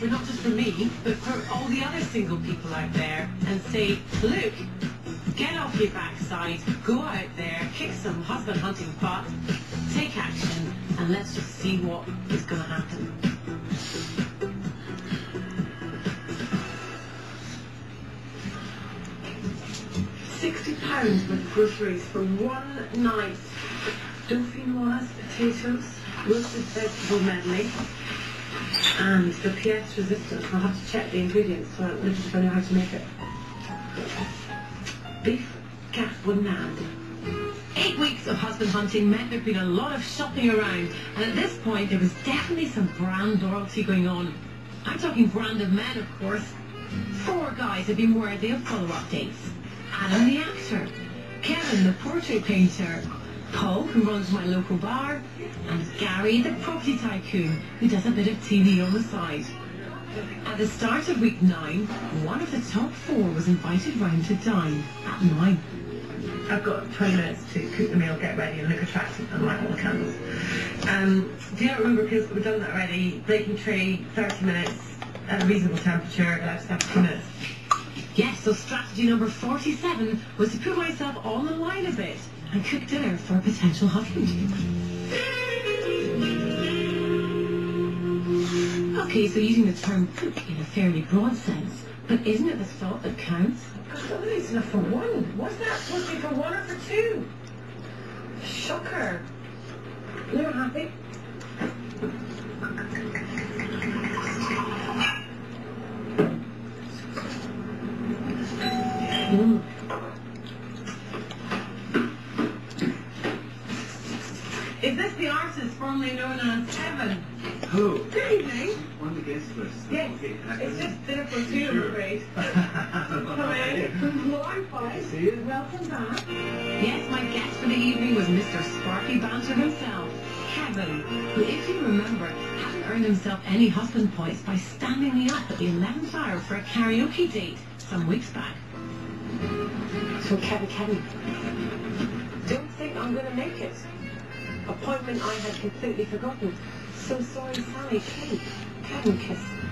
but not just for me, but for all the other single people out there, and say, look, get off your backside, go out there, kick some husband hunting butt, take action, and let's just see what is going to happen. Sixty pounds worth of groceries for one night. Dauphinoise potatoes, roasted vegetable medley, and the PS resistance. I'll have to check the ingredients so I I know how to make it. Beef garfouinade. Eight weeks of husband hunting meant there'd been a lot of shopping around, and at this point there was definitely some brand loyalty going on. I'm talking brand of men, of course. Four guys have been worthy of follow-up dates. Adam the actor, Kevin the portrait painter, Paul who runs my local bar, and Gary the property tycoon who does a bit of TV on the side. At the start of week nine, one of the top four was invited round to dine at nine. I've got 20 minutes to cook the meal, get ready, and look attractive and light all the candles. Um, do you not remember appeals? We've done that already. Baking tray, 30 minutes at a reasonable temperature, have two minutes. Yes, so strategy number 47 was to put myself on the line a bit and cook dinner for a potential husband. Okay, so using the term cook in a fairly broad sense, but isn't it the thought that counts? Well, it's enough for one. Was that supposed to be for one or for two? Shocker. You're happy? Mm. Is this the artist formerly known as Evan? Hello. Good evening. On the guest list. Yes, Okay. it's just dinner for two, I'm afraid. Come in. Well, I'm fine. See. Welcome back. Yes, my guest for the evening was Mr. Sparky Bouncer himself, Kevin, who, if you remember, hadn't earned himself any husband points by standing me up at the 11th hour for a karaoke date some weeks back. So, Kevin, Kevin, don't think I'm going to make it. Appointment I had completely forgotten. So sorry, Sally. Kate, Kevin kiss.